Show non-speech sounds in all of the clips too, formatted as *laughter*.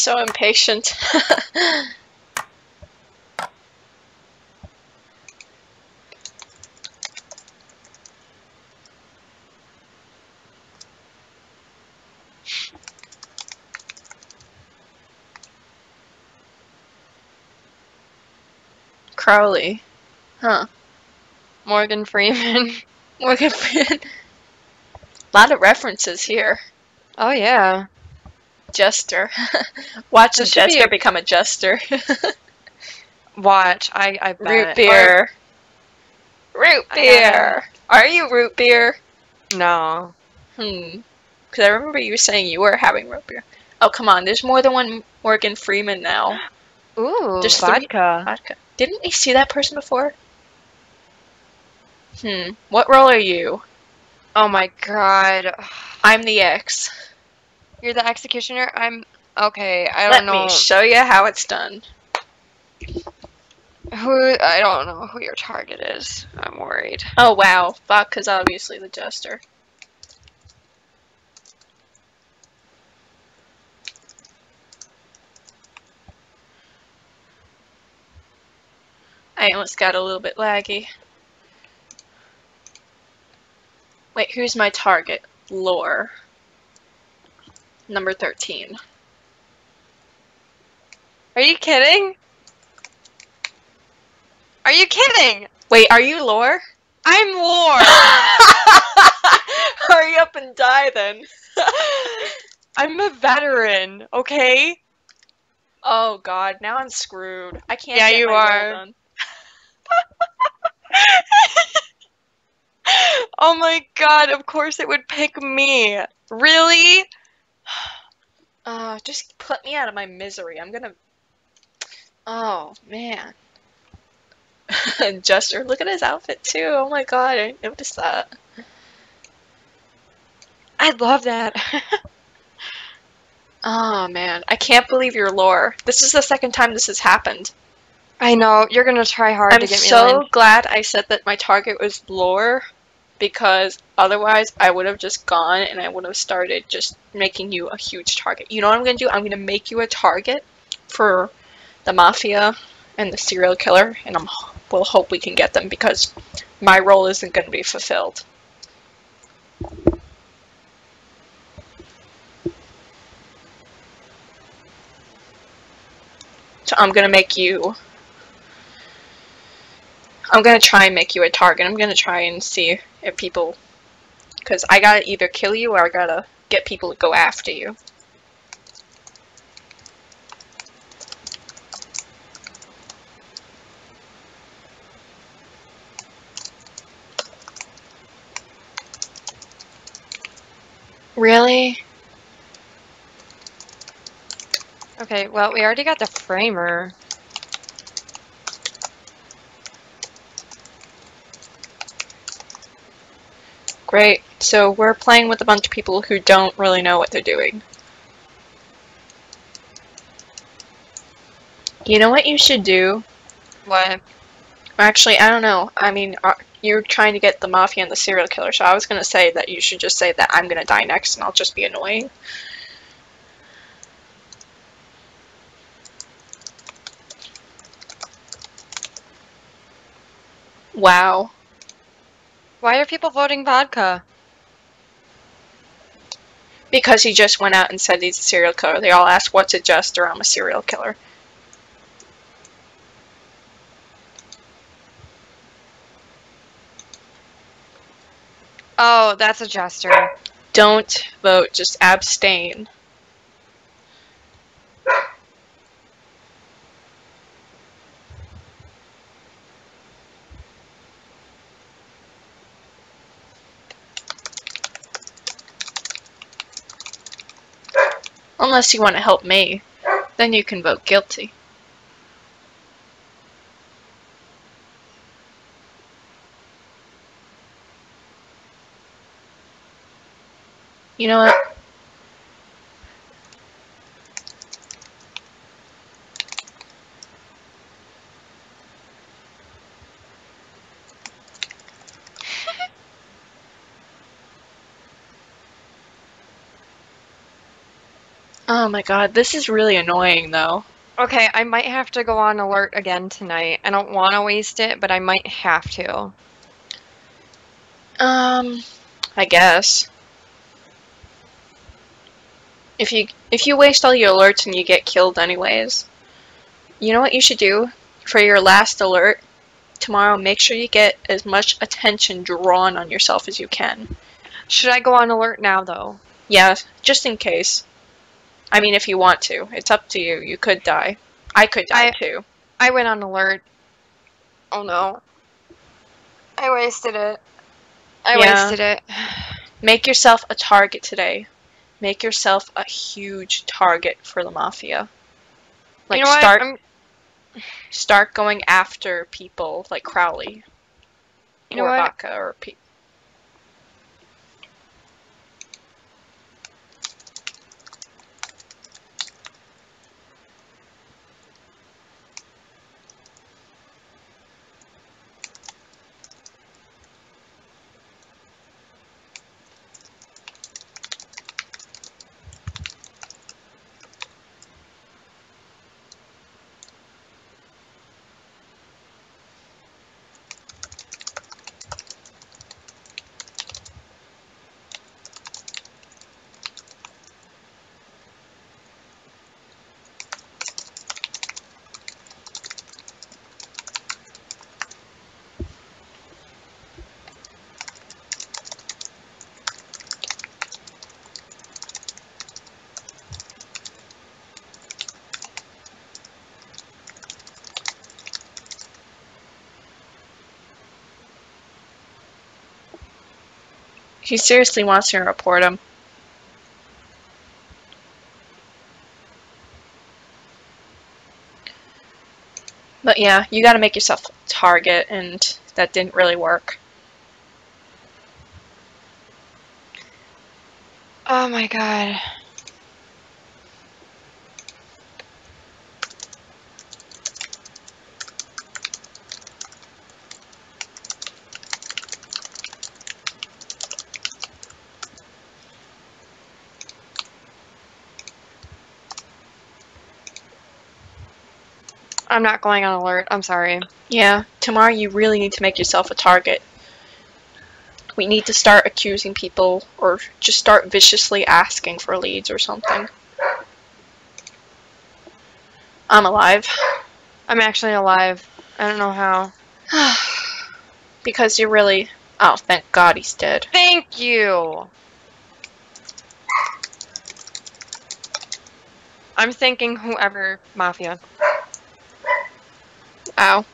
so impatient. *laughs* Crowley. Huh. Morgan Freeman. *laughs* Morgan Freeman. A *laughs* lot of references here. Oh yeah. Jester. *laughs* Watch a should be jester a- become a jester. *laughs* Watch. I I bet. root beer. Root beer. Are you root beer? No. Hmm. Because I remember you saying you were having root beer. Oh, come on. There's more than one Morgan Freeman now. *gasps* Ooh. There's vodka. Vodka. Didn't we see that person before? Hmm. What role are you? Oh my god. *sighs* I'm the X. You're the executioner. I'm okay. I don't know Let me show you how it's done. who. I don't know who your target is. I'm worried. Oh, wow. Vodka's obviously the jester. I almost got a little bit laggy. Wait, who's my target? Lore. Number 13. Are you kidding? Are you kidding? Wait, are you Lore? I'm Lore! *laughs* Hurry up and die then. *laughs* I'm a veteran. Okay. oh god, now I'm screwed. I can't Yeah, you are. *laughs* oh my god, of course it would pick me. Really? Oh, just put me out of my misery. I'm gonna. Oh man. *laughs* Jester, look at his outfit too. Oh my god, I noticed that. I love that. *laughs* Oh man, I can't believe you're lore. This is the second time this has happened. I know, you're gonna try hard I'm to get me so lynched. glad I said that my target was lore because otherwise I would have just gone and I would have started just making you a huge target. You know what I'm gonna do? I'm gonna make you a target for the mafia and the serial killer, and I'm we'll hope we can get them because my role isn't gonna be fulfilled. So I'm gonna make you I'm gonna try and make you a target. I'm gonna try and see if people, because I gotta either kill you or I gotta get people to go after you. Really? Okay, well, we already got the framer. Great. So we're playing with a bunch of people who don't really know what they're doing. You know what you should do? What? Actually, I don't know. I mean, are, you're trying to get the mafia and the serial killer, so I was gonna say that you should just say that I'm gonna die next and I'll just be annoying. Wow. Why are people voting vodka? Because he just went out and said he's a serial killer. They all asked, what's a jester? I'm a serial killer. Oh, that's a jester. Don't vote, just abstain. Unless you want to help me, then you can vote guilty. You know what? Oh my god, this is really annoying though. Okay, I might have to go on alert again tonight. I don't want to waste it, but I might have to. Um, I guess. If you if you waste all your alerts and you get killed anyways, you know what you should do for your last alert tomorrow? Make sure you get as much attention drawn on yourself as you can. Should I go on alert now, though? Yeah, just in case. I mean, if you want to, it's up to you. You could die. I could die I- too. I went on alert. Oh no. I wasted it. I Yeah. wasted it. Make yourself a target today. Make yourself a huge target for the mafia. Like you know start? Start going after people like Crowley you know or what? Baca or pe- He seriously wants to report him. But yeah, you gotta make yourself a target, and that didn't really work. Oh my god. I'm not going on alert. I'm sorry. Yeah, tomorrow you really need to make yourself a target. We need to start accusing people, or just start viciously asking for leads or something. I'm alive. I'm actually alive. I don't know how. *sighs* because you're really. Oh, thank God he's dead. Thank you. I'm thanking whoever mafia. Ow.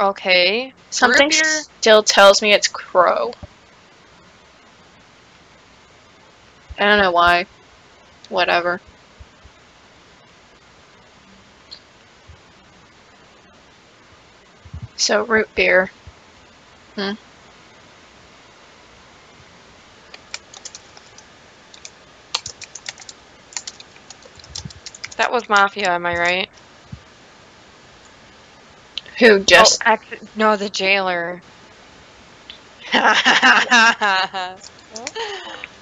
Okay. Something still tells me it's Crow. I don't know why. Whatever. So, root beer. Hmm. That was mafia, am I right? Who oh, just. oh, no, the jailer. *laughs*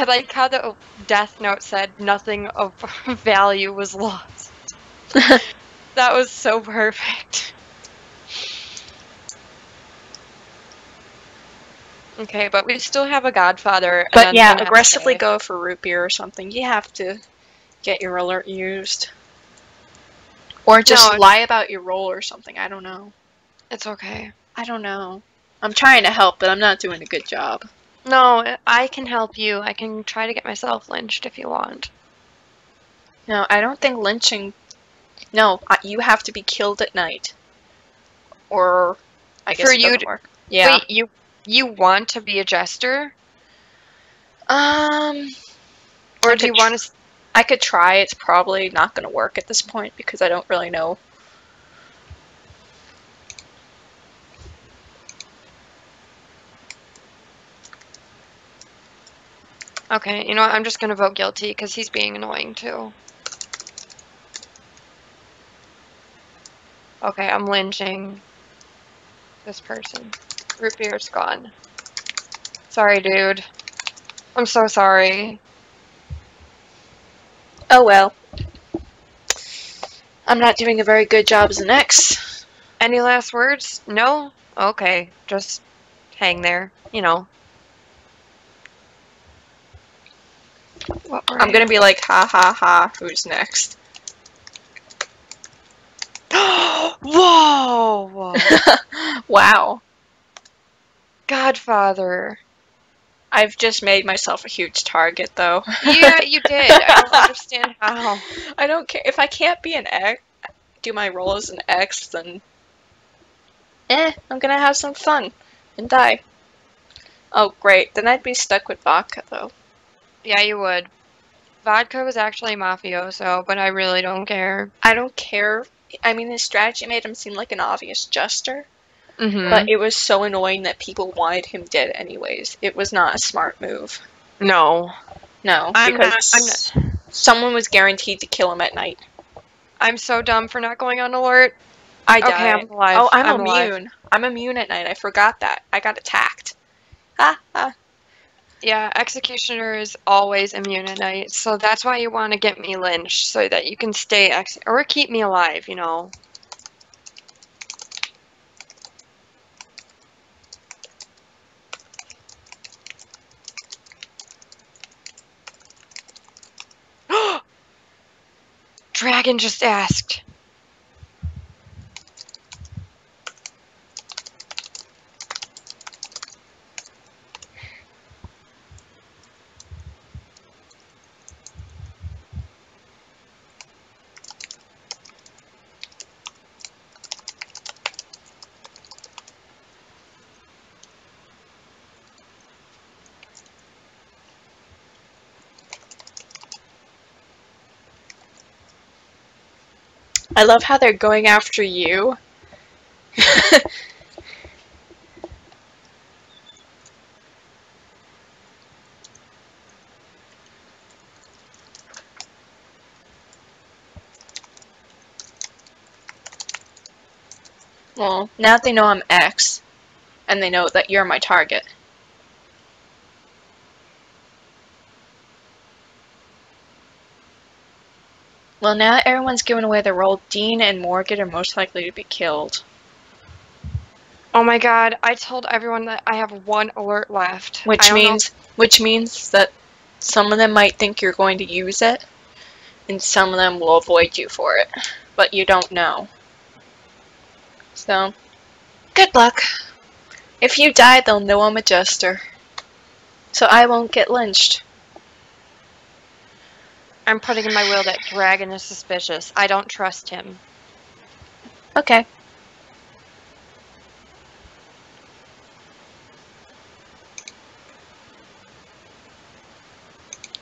I like how the death note said nothing of *laughs* value was lost. *laughs* That was so perfect. Okay, but we still have a godfather. But yeah, aggressively go for root beer or something. You have to get your alert used. Or just No. lie about your role or something. I don't know. It's okay. I don't know. I'm trying to help, but I'm not doing a good job. No, I can help you. I can try to get myself lynched if you want. No, I don't think lynching. No, you have to be killed at night. Or I guess For it you to- work. Yeah. Wait, you you want to be a jester, Um, or I do you want to? I could try. It's probably not going to work at this point because I don't really know. Okay, you know what? I'm just gonna vote guilty because he's being annoying too. Okay, I'm lynching this person. Root beer's gone. Sorry, dude. I'm so sorry. Oh well. I'm not doing a very good job as an ex. Any last words? No? Okay, just hang there. You know. What were I'm gonna be like, ha ha ha, who's next? *gasps* Whoa! *laughs* wow. Godfather. I've just made myself a huge target though. Yeah, you *laughs* did. I don't understand how. I don't care. If I can't be an X, do my role as an X, then. Eh, I'm gonna have some fun and die. Oh, great. Then I'd be stuck with vodka though. Yeah, you would. Vodka was actually mafioso, but I really don't care. I don't care. I mean, his strategy made him seem like an obvious jester, Mm-hmm. but it was so annoying that people wanted him dead anyways. It was not a smart move. no, No, I'm not- because someone was guaranteed to kill him at night. I'm so dumb for not going on alert. I died. Okay. I'm alive. Oh, I'm, I'm alive. immune. I'm immune at night. I forgot that. I got attacked. Ha ha. Yeah, executioner is always night, so that's why you want to get me lynched so that you can stay ex or keep me alive. You know. *gasps* Dragon just asked. I love how they're going after you. *laughs* well, now they know I'm X, and they know that you're my target. Well, now that everyone's given away their role. Dean and Morgan are most likely to be killed. Oh my god, I told everyone that I have one alert left. Which don't know- means which means that some of them might think you're going to use it, and some of them will avoid you for it. But you don't know. So, good luck. If you die, they'll know I'm a jester. So I won't get lynched. I'm putting in my will that Dragon is suspicious. I don't trust him. Okay.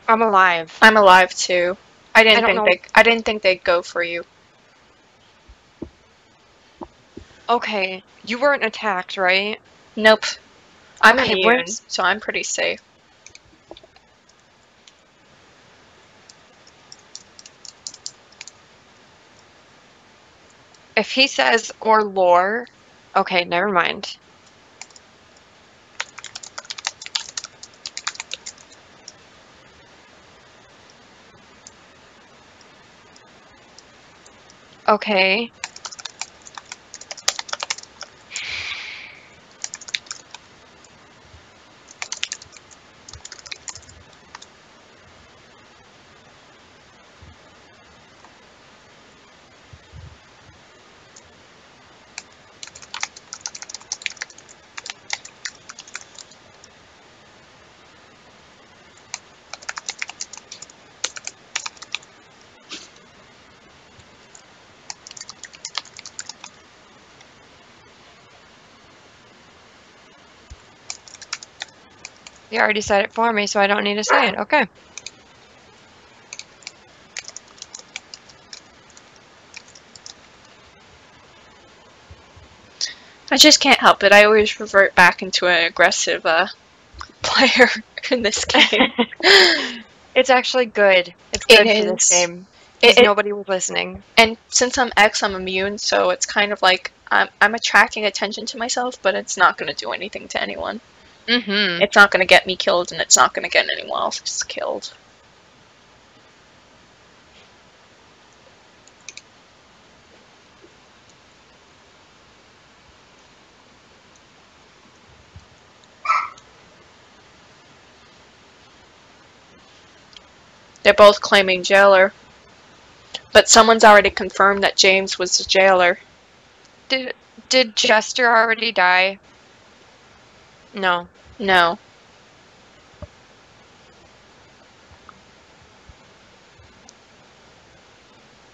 I'm alive. I'm alive too. I didn't I think know. they I didn't think they'd go for you. Okay, you weren't attacked, right? Nope. I'm Okay, immune, so I'm pretty safe. If he says or lore, okay, never mind. Okay. You already said it for me, so I don't need to say it. Okay. I just can't help it. I always revert back into an aggressive uh, *laughs* player in this game. *laughs* *laughs* it's actually good. It's good It for this is. game. It- it- nobody was listening. and since I'm X, I'm immune, so it's kind of like I'm, I'm attracting attention to myself, but it's not going to do anything to anyone. Mm-hmm. It's not going to get me killed, and it's not going to get anyone else killed. They're both claiming jailer. But someone's already confirmed that James was the jailer. Did did Chester already die? No. No.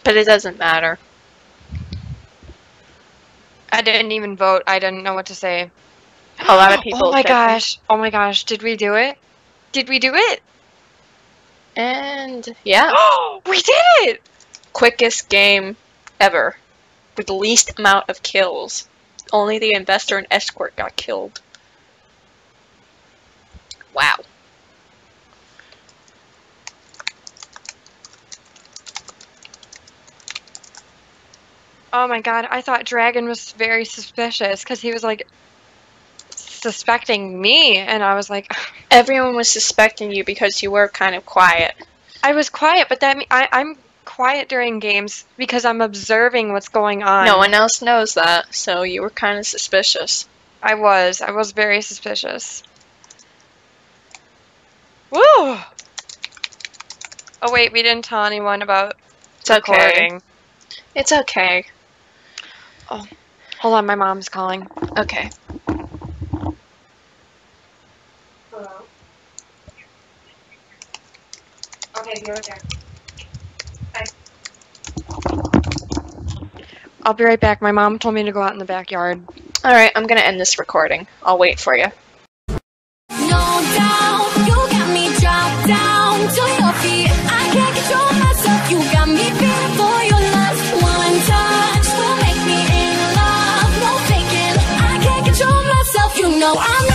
But it doesn't matter. I didn't even vote. I didn't know what to say. A lot of *gasps* oh people Oh my gosh. Oh my gosh. Did we do it? Did we do it? And yeah, *gasps* we did it! quickest game ever with the least amount of kills. Only the investor and escort got killed. Wow. Oh my god. I thought Dragon was very suspicious because he was like suspecting me, and I was like, *sighs* Everyone was suspecting you because you were kind of quiet. I was quiet, but that I, I'm quiet during games because I'm observing what's going on. No one else knows that, so you were kind of suspicious. I was. I was very suspicious. Woo! Oh wait, we didn't tell anyone about It's okay. It's okay. Oh, Hold on, my mom's calling. Okay. Okay, be right there. I'll be right back. My mom told me to go out in the backyard. Alright, I'm gonna end this recording. I'll wait for you. No down to your feet. I can't control myself. You got me feeling for your lust. One touch will make me in love. No faking. I can't control myself. You know I'm